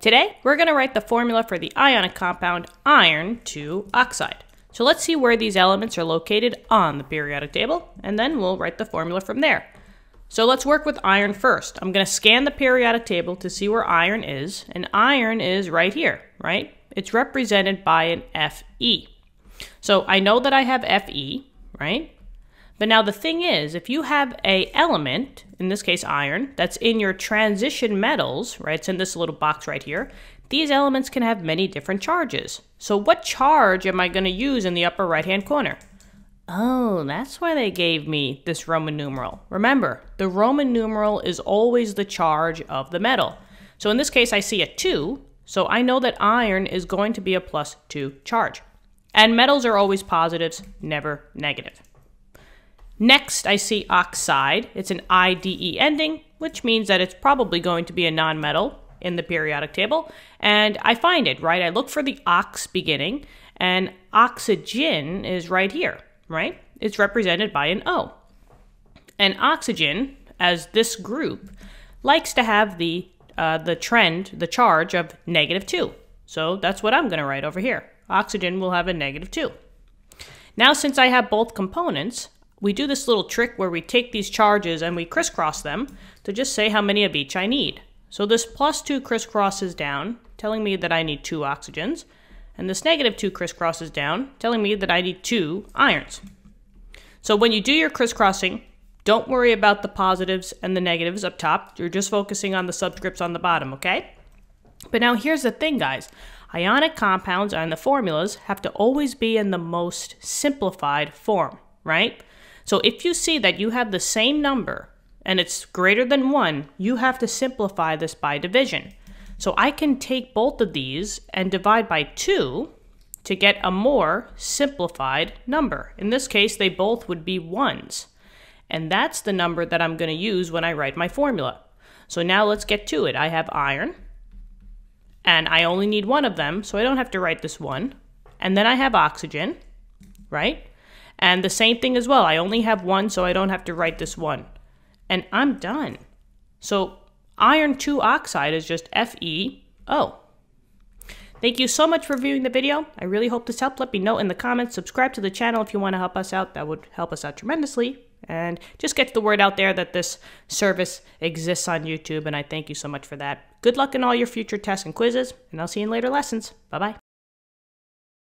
Today, we're going to write the formula for the ionic compound iron 2 oxide. So let's see where these elements are located on the periodic table, and then we'll write the formula from there. So let's work with iron first. I'm going to scan the periodic table to see where iron is, and iron is right here, right? It's represented by an Fe. So I know that I have Fe, right? But now the thing is, if you have a element, in this case iron, that's in your transition metals, right? It's in this little box right here. These elements can have many different charges. So what charge am I going to use in the upper right-hand corner? Oh, that's why they gave me this Roman numeral. Remember, the Roman numeral is always the charge of the metal. So in this case, I see a 2, so I know that iron is going to be a plus 2 charge. And metals are always positives, never negative. Next, I see oxide. It's an IDE ending, which means that it's probably going to be a nonmetal in the periodic table. And I find it, right? I look for the ox beginning, and oxygen is right here, right? It's represented by an O. And oxygen, as this group, likes to have the uh, the trend, the charge of negative 2. So that's what I'm going to write over here. Oxygen will have a negative 2. Now, since I have both components, we do this little trick where we take these charges and we crisscross them to just say how many of each I need. So this plus 2 crisscrosses down, telling me that I need 2 oxygens, and this negative 2 crisscrosses down, telling me that I need 2 irons. So when you do your crisscrossing, don't worry about the positives and the negatives up top. You're just focusing on the subscripts on the bottom, okay? But now here's the thing, guys. Ionic compounds and the formulas have to always be in the most simplified form, right? So if you see that you have the same number and it's greater than 1, you have to simplify this by division. So I can take both of these and divide by 2 to get a more simplified number. In this case, they both would be 1s. And that's the number that I'm going to use when I write my formula. So now let's get to it. I have iron, and I only need one of them, so I don't have to write this one. And then I have oxygen, right? And the same thing as well. I only have one, so I don't have to write this one. And I'm done. So iron 2 oxide is just FeO. Thank you so much for viewing the video. I really hope this helped. Let me know in the comments. Subscribe to the channel if you want to help us out. That would help us out tremendously. And just get the word out there that this service exists on YouTube, and I thank you so much for that. Good luck in all your future tests and quizzes, and I'll see you in later lessons. Bye bye.